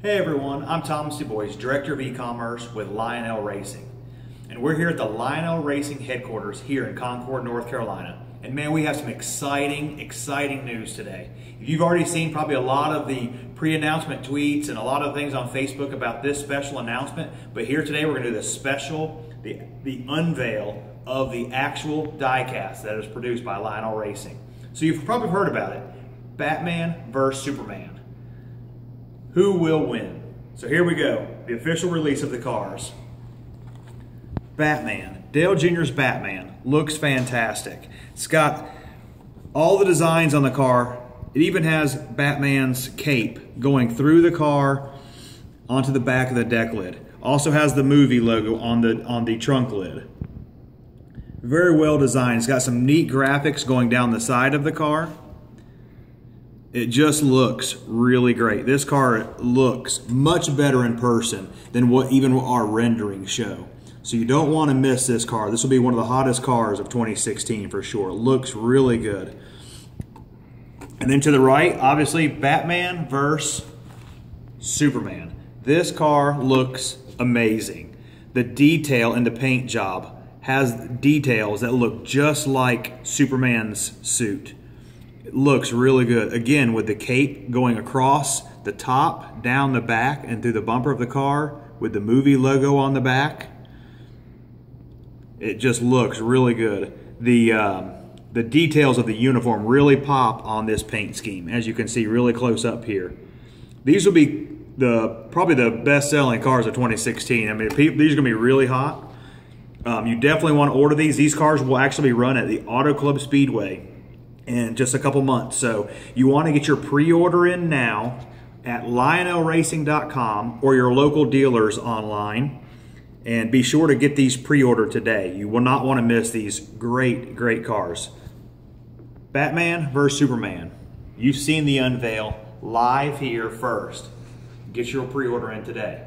Hey everyone, I'm Thomas DeBoyace, Director of E-Commerce with Lionel Racing. And we're here at the Lionel Racing headquarters here in Concord, North Carolina. And man, we have some exciting, exciting news today. If You've already seen probably a lot of the pre-announcement tweets and a lot of things on Facebook about this special announcement. But here today, we're gonna do the special, the, the unveil of the actual diecast that is produced by Lionel Racing. So you've probably heard about it. Batman versus Superman. Who will win? So here we go. The official release of the cars. Batman. Dale Jr.'s Batman. Looks fantastic. It's got all the designs on the car. It even has Batman's cape going through the car onto the back of the deck lid. Also has the movie logo on the on the trunk lid. Very well designed. It's got some neat graphics going down the side of the car. It just looks really great. This car looks much better in person than what even our renderings show. So you don't want to miss this car. This will be one of the hottest cars of 2016 for sure. Looks really good. And then to the right, obviously Batman versus Superman. This car looks amazing. The detail in the paint job has details that look just like Superman's suit. It looks really good. Again, with the cape going across the top, down the back, and through the bumper of the car with the movie logo on the back. It just looks really good. The, um, the details of the uniform really pop on this paint scheme, as you can see really close up here. These will be the probably the best-selling cars of 2016. I mean, these are going to be really hot. Um, you definitely want to order these. These cars will actually be run at the Auto Club Speedway in just a couple months. So you want to get your pre-order in now at lionelracing.com or your local dealers online. And be sure to get these pre-ordered today. You will not want to miss these great, great cars. Batman versus Superman. You've seen the unveil live here first. Get your pre-order in today.